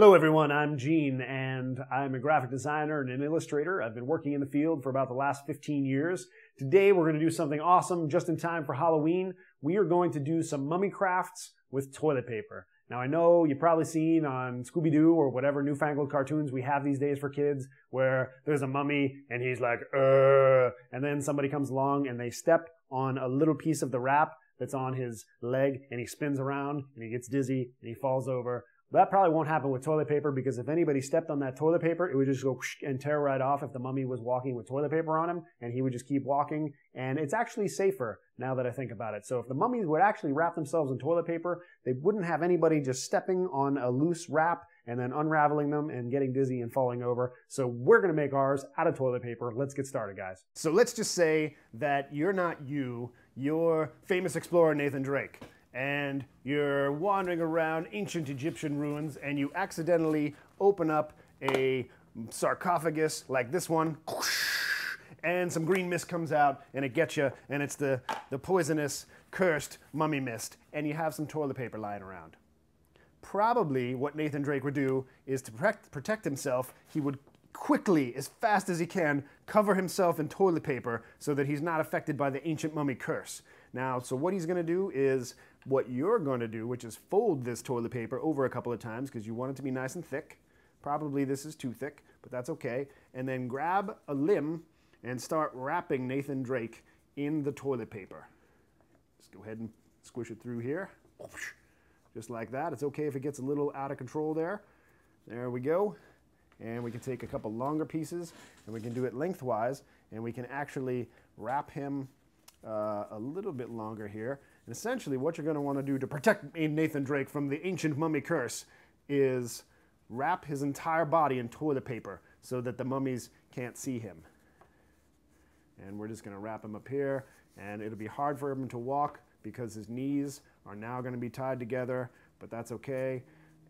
Hello, everyone. I'm Gene, and I'm a graphic designer and an illustrator. I've been working in the field for about the last 15 years. Today, we're going to do something awesome just in time for Halloween. We are going to do some mummy crafts with toilet paper. Now, I know you've probably seen on Scooby Doo or whatever newfangled cartoons we have these days for kids where there's a mummy and he's like, and then somebody comes along and they step on a little piece of the wrap that's on his leg and he spins around and he gets dizzy and he falls over. That probably won't happen with toilet paper because if anybody stepped on that toilet paper, it would just go and tear right off if the mummy was walking with toilet paper on him and he would just keep walking. And it's actually safer now that I think about it. So if the mummies would actually wrap themselves in toilet paper, they wouldn't have anybody just stepping on a loose wrap and then unraveling them and getting dizzy and falling over. So we're going to make ours out of toilet paper. Let's get started, guys. So let's just say that you're not you, you're famous explorer Nathan Drake and you're wandering around ancient Egyptian ruins and you accidentally open up a sarcophagus like this one and some green mist comes out and it gets you and it's the, the poisonous cursed mummy mist and you have some toilet paper lying around. Probably what nathan drake would do is to protect, protect himself. He would quickly as fast as he can cover himself in toilet paper so that he's not affected by the ancient mummy curse now so what he's going to do is what you're going to do, which is fold this toilet paper over a couple of times because you want it to be nice and thick. Probably this is too thick, but that's okay. And then grab a limb and start wrapping Nathan Drake in the toilet paper. Just go ahead and squish it through here. Just like that. It's okay if it gets a little out of control there. There we go. And we can take a couple longer pieces and we can do it lengthwise and we can actually wrap him uh, a little bit longer here. And essentially, what you're going to want to do to protect Nathan Drake from the ancient mummy curse is wrap his entire body in toilet paper so that the mummies can't see him. And we're just going to wrap him up here, and it'll be hard for him to walk because his knees are now going to be tied together, but that's okay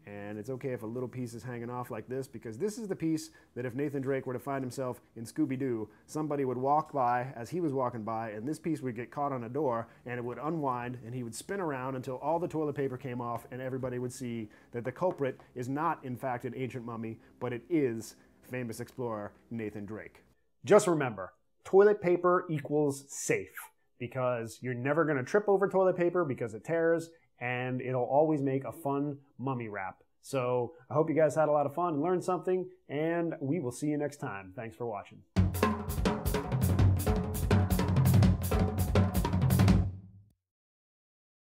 and it's okay if a little piece is hanging off like this because this is the piece that if Nathan Drake were to find himself in Scooby-Doo, somebody would walk by as he was walking by and this piece would get caught on a door and it would unwind and he would spin around until all the toilet paper came off and everybody would see that the culprit is not in fact an ancient mummy, but it is famous explorer Nathan Drake. Just remember, toilet paper equals safe because you're never going to trip over toilet paper because it tears and it'll always make a fun mummy wrap. So I hope you guys had a lot of fun and learned something, and we will see you next time. Thanks for watching.